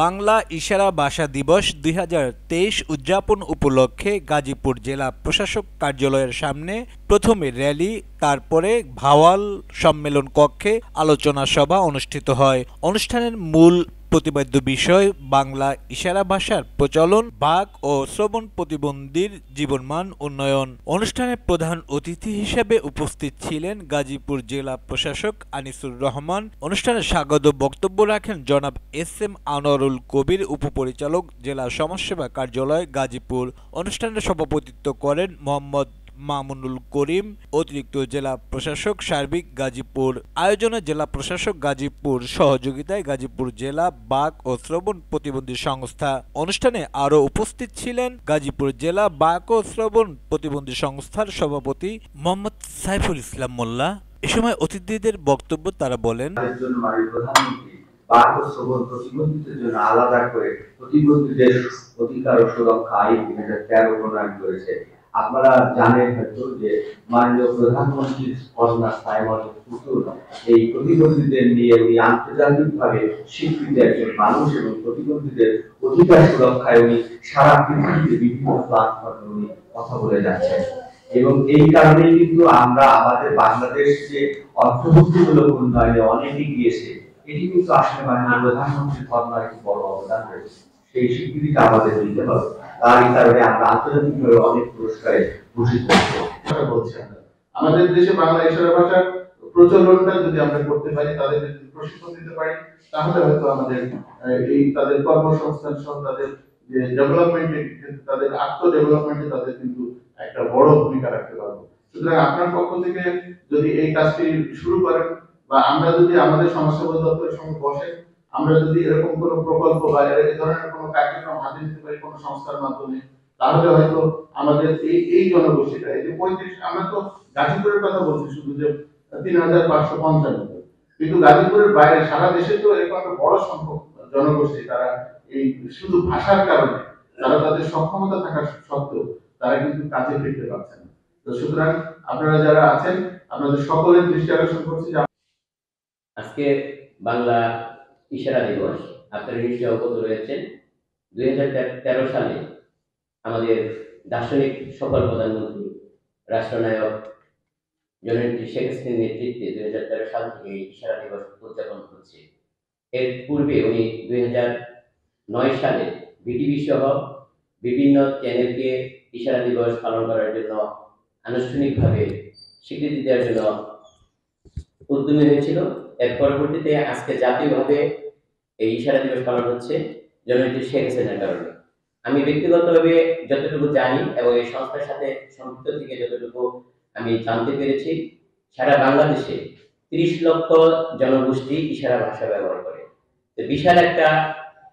বাংলা ইশারা ভাষা দিবস দুই হাজার তেইশ উদযাপন উপলক্ষে গাজীপুর জেলা প্রশাসক কার্যালয়ের সামনে প্রথমে র্যালি, তারপরে ভাওয়াল সম্মেলন কক্ষে আলোচনা সভা অনুষ্ঠিত হয়। অনুষ্ঠানের মূল প্রতিপাদ্য বিষয়, বাংলা ইশারা ভাষার প্রচলন, বাক ও শ্রবণ প্রতিবন্ধীর জীবনমান উন্নয়ন। অনুষ্ঠানে প্রধান অতিথি হিসেবে উপস্থিত ছিলেন গাজীপুর জেলা প্রশাসক আনিসুর রহমান। অনুষ্ঠানে স্বাগত বক্তব্য রাখেন জনাব এস এম আনোয়ারুল কবির, উপপরিচালক জেলা সমাজসেবা কার্যালয় গাজীপুর। অনুষ্ঠানে সভাপতিত্ব করেন মোহাম্মদ মামুনুল করিম, অতিরিক্ত জেলা প্রশাসক সার্বিক গাজীপুর। আয়োজনে জেলা প্রশাসক গাজীপুর, সহযোগিতায় গাজীপুর জেলা বাক ও শ্রবণ প্রতিবন্ধী সংস্থা। অনুষ্ঠানে আরও উপস্থিত ছিলেন গাজীপুর জেলা বাক ও শ্রবণ প্রতিবন্ধী সংস্থার সভাপতি মোহাম্মদ সাইফুল ইসলাম মোল্লা। এ সময় অতিথিদের বক্তব্য তারা বলেন আলাদা করে প্রতিবন্ধীদের অধিকার ও সুরক্ষা আইন দুই হাজার তেরো প্রণয়ন করেছে। আপনারা জানেন হয়তো যে মাননীয় প্রধানমন্ত্রীর কন্যা সাইমন পুতুল এই প্রতিবন্ধীদের নিয়ে উনি আন্তর্জাতিকভাবে স্বীকৃত একজন মানুষ এবং প্রতিবন্ধীদের অধিকার সুরক্ষায় উনি সারা পৃথিবীতে বিভিন্ন প্ল্যাটফর্মে উনি কথা বলে যাচ্ছেন। এবং এই কারণেই কিন্তু আমরা আমাদের বাংলাদেশ যে অর্থনীতিমূলক উন্নয়নে অনেক এগিয়েছে, এটি কিন্তু আসলে মাননীয় প্রধানমন্ত্রীর কর্মার একটি বড় অবদান রয়েছে। সেই স্বীকৃতিটা আমাদের দিতে হবে। আমরা আমাদের দেশে বাংলা ইশারা ভাষার প্রচলনটা যদি আমরা করতে পারি, তাদের প্রশিক্ষণ দিতে পারি, তাহলে হয়তো আমাদের এই তাদের কর্মসংস্থান সহ তাদের তাদের তাদের কিন্তু একটা বড় ভূমিকা রাখতে পারব। আপনার পক্ষ থেকে যদি এই কাজটি শুরু করেন বা আমরা যদি আমাদের সমাজসেবা দপ্তরের সঙ্গে বসে আমরা যদি এরকম কোনো প্রকল্প বা এই ধরনের কোনো কার্যক্রম হাতে নিতে পারি কোনো সংস্থার মাধ্যমে, তাহলে হয়তো আমাদের এই এই জনগোষ্ঠীটা, এই যে পঁয়ত্রিশ, আমরা তো গাজীপুরের কথা বলছি শুধু যে তিন হাজার পাঁচশো পঞ্চান্ন কিন্তু গাজীপুরের বাইরে সারা দেশে তো এরকম একটা বড় সংখ্যক জনগোষ্ঠী, তারা এই শুধু ভাষার কারণে, তারা তাদের সক্ষমতা থাকা সত্ত্বেও তারা কিন্তু কাজে ফিরতে পারছে না। তো সুতরাং আপনারা যারা আছেন, আপনাদের সকলের দৃষ্টি আকর্ষণ করছি আজকে বাংলা ইশারা দিবস। আপনারা নিশ্চয়ই অবগত রয়েছেন। দুই সালে আমাদের দার্শনিক সফল প্রধানমন্ত্রী, রাষ্ট্রনায়ক জননেত্রী শেখ হাসিনার নেতৃত্বে দুই হাজার তেরো সাল থেকে এই ইশারা দিবস উদযাপন হচ্ছে এর পূর্বে উনি দুই হাজার নয় সালে বিটিভি সহ বিভিন্ন চ্যানেলকে ইশারা দিবস পালন করার জন্য আনুষ্ঠানিকভাবে স্বীকৃতি দেওয়ার জন্য উদ্যমী হয়েছিল। এর পরবর্তীতে আজকে জাতীয়ভাবে এই ইশারা দিবস পালন হচ্ছে জননেত্রী শেখ হাসিনার কারণে। আমি ব্যক্তিগতভাবে যতটুকু জানি এবং এই সংস্থার সাথে সম্পৃক্ত থেকে যতটুকু আমি জানতে পেরেছি, সারা বাংলাদেশে তিরিশ লক্ষ জনগোষ্ঠী ইশারা ভাষা ব্যবহার করে। তো বিশাল একটা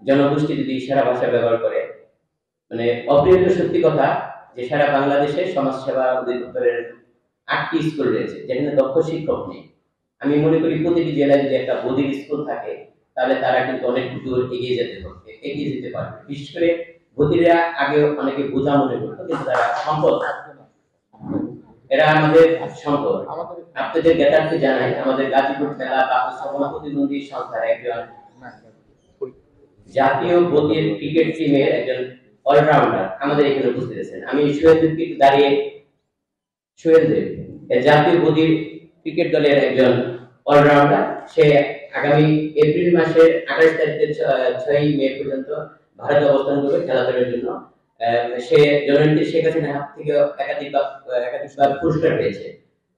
জনগোষ্ঠী যদি ইশারা ভাষা ব্যবহার করে মানে অপ্রিয় সত্যি কথা যে সারা বাংলাদেশে সমাজসেবা অধিদপ্তরের আটটি স্কুল রয়েছে, যেখানে দক্ষ শিক্ষক নেই। আমি মনে করি প্রতিটি জেলায় যদি একটা বদির স্কুল থাকে তাহলে তারা কিন্তু অনেক দূর এগিয়ে যেতে পারবে এগিয়ে যেতে পারবে। বিশেষ করে বদিরা আগে অনেকে বোঝা মনে করতো কিন্তু তারা সম্পদ এরা আমাদের সম্পদ। আপনাদের জ্ঞাতার্থে জানাই আমাদের গাজীপুর জেলা বা সমাজ প্রতিবন্ধী সংস্থার একজন জাতীয় বদির ক্রিকেট টিমের একজন অলরাউন্ডার। আমাদের এখানে উপস্থিত আছেন। আমি সোহেলদেবকে দাঁড়িয়ে সোহেলদেব জাতীয় বদির ক্রিকেট দলের একজন অলরাউন্ডার সে আগামী এপ্রিল মাসের আঠাশ তারিখে ছয়ই মে পর্যন্ত ভারতে অবস্থান করবে খেলাধুলার জন্য। সে জননেত্রী শেখ হাসিনার হাত থেকে একাধিক একাধিকবার পুরস্কার পেয়েছে।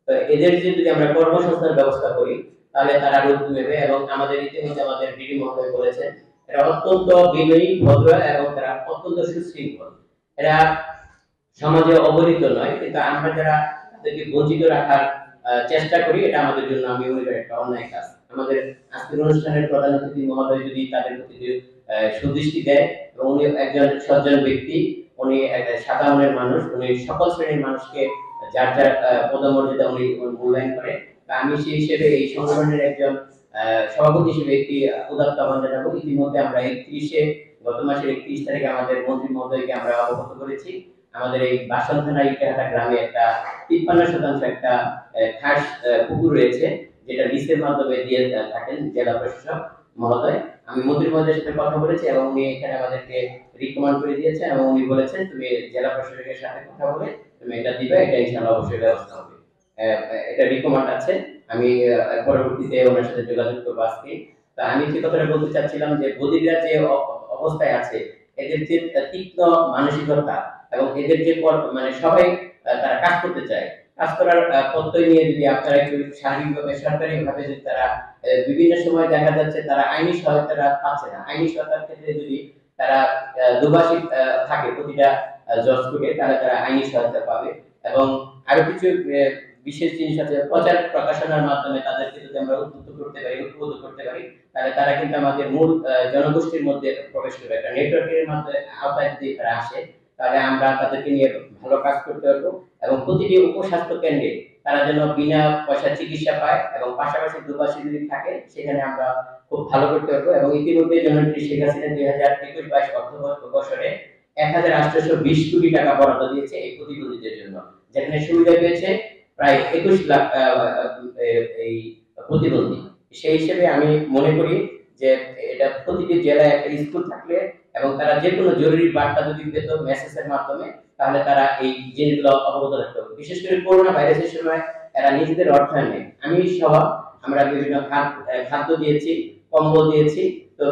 তো এদের যদি আমরা কর্মসংস্থান ব্যবস্থা করি, তাহলে তারা রূপ নেবে এবং আমাদের ইতিমধ্যে আমাদের বিডি মহোদয় বলেছেন, এরা অত্যন্ত বিনয়ী, ভদ্র এবং তারা অত্যন্ত সুশৃঙ্খল। এরা সমাজে অবহেলিত নয়, কিন্তু আমরা যারা তাদেরকে বঞ্চিত রাখার চেষ্টা করি, এটা আমাদের জন্য আমি মনে করি একটা অন্যায় কাজ। আমাদের আজকের অনুষ্ঠানের প্রধান অতিথি মহোদয় যদি তাদের প্রতি সুদৃষ্টি দেয়, এবং উনি একজন সজ্জন ব্যক্তি, উনি একটা সাধারণের মানুষ, উনি সকল শ্রেণির মানুষকে যার যার পদমর্যাদা উনি মূল্যায়ন করে আমি সেই হিসেবে এই সংগঠনের একজন সভাপতি হিসেবে একটি উদাত্ত আহ্বান জানাব। ইতিমধ্যে আমরা একত্রিশে, গত মাসের একত্রিশ তারিখে আমাদের মন্ত্রী মহোদয়কে আমরা অবগত করেছি। আমাদের এই বাসন থানা ইটাহাটা গ্রামে একটা তিপ্পান্ন শতাংশ একটা খাস পুকুর রয়েছে, যেটা লিসের মাধ্যমে দিয়ে থাকেন জেলা প্রশাসক মহোদয়। আমি মন্ত্রী মহোদয়ের সাথে কথা বলেছি এবং উনি এখানে আমাদেরকে রিকমেন্ড করে দিয়েছেন এবং উনি বলেছেন, তুমি জেলা প্রশাসকের সাথে কথা বলে তুমি এটা দিবে, এটা ইনশাআল্লাহ অবশ্যই ব্যবস্থা হবে। এটা রিকমেন্ড আছে। আমি পরবর্তীতে ওনার সাথে যোগাযোগ করব আজকে। তা আমি যে কথাটা বলতে চাচ্ছিলাম যে বদিরা যে অবস্থায় আছে এদের যে তীক্ষ্ণ মানসিকতা এবং এদের যে মানে সবাই তারা কাজ করতে চায়। কাজ করার প্রত্যয় নিয়ে যদি আপনারা একটু শারীরিকভাবে সরকারিভাবে যদি তারা বিভিন্ন সময় দেখা যাচ্ছে তারা আইনি সহায়তা পাচ্ছে না। আইনি সহায়তার ক্ষেত্রে যদি তারা আহ, দুভাষী আহ, থাকে প্রতিটা জজ কোর্টে তাহলে তারা আইনি সহায়তা পাবে। এবং আরও কিছু বিশেষ জিনিস আছে প্রচার প্রকাশনার মাধ্যমে তাদেরকে যদি আমরা উদ্বুদ্ধ করতে পারি উদ্বুদ্ধ করতে পারি তারা কিন্তু আমাদের মূল জনগোষ্ঠীর মধ্যে প্রবেশ করবে। একটা নেটওয়ার্কের মাধ্যমে আওতায় যদি তারা আসে, তাহলে আমরা তাদেরকে নিয়ে ভালো কাজ করতে পারব এবং প্রতিটি উপস্বাস্থ্য কেন্দ্রে তারা যেন বিনা পয়সা চিকিৎসা পায় এবং পাশাপাশি দুপাশে যদি থাকে, সেখানে আমরা খুব ভালো করতে পারব এবং ইতিমধ্যে জননেত্রী শেখ হাসিনা দুই হাজার একুশ বাইশ বছরে এক হাজার আটশোশো বিশ কোটি টাকা বরাদ্দ দিয়েছে এই প্রতিবন্ধীদের জন্য। যেখানে সুবিধা পেয়েছে প্রায় একুশ লাখ এই প্রতিবন্ধী। সেই হিসেবে আমি মনে করি যে এটা প্রতিটি জেলায় একটা স্কুল থাকলে এবং তারা যে কোনো জরুরি বার্তা যদি পেত মেসেজের মাধ্যমে, তাহলে তারা এই জিনিসগুলো অবগত রাখতো বিশেষ করে করোনা ভাইরাসের সময় এরা নিজেদের অর্থায়নে আমি সহ আমরা বিভিন্ন খাদ- খাদ্য দিয়েছি, কম্বল দিয়েছি, তো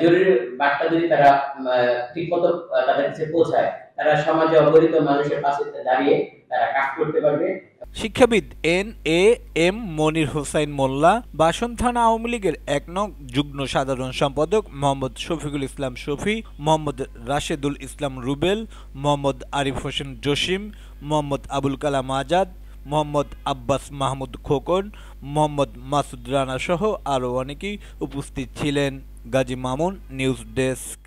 জরুরি বার্তা যদি তারা ঠিক মতো তাদের কাছে পৌঁছায়, তারা সমাজে অবহেলিত মানুষের পাশে দাঁড়িয়ে তারা কাজ করতে পারবে। শিক্ষাবিদ N A M Monir Hossain Molla, Basan থানা আওয়ামী লীগের এক নং যুগ্ম সাধারণ সম্পাদক মোহাম্মদ শফিকুল ইসলাম শফি, মোহাম্মদ রাশেদুল ইসলাম রুবেল, মোহাম্মদ আরিফ হোসেন জসিম, মোহাম্মদ আবুল কালাম আজাদ, মোহাম্মদ আব্বাস মাহমুদ খোকন, মোহাম্মদ মাসুদ রানা সহ আরও অনেকেই উপস্থিত ছিলেন। Gazi Mamun, news desk.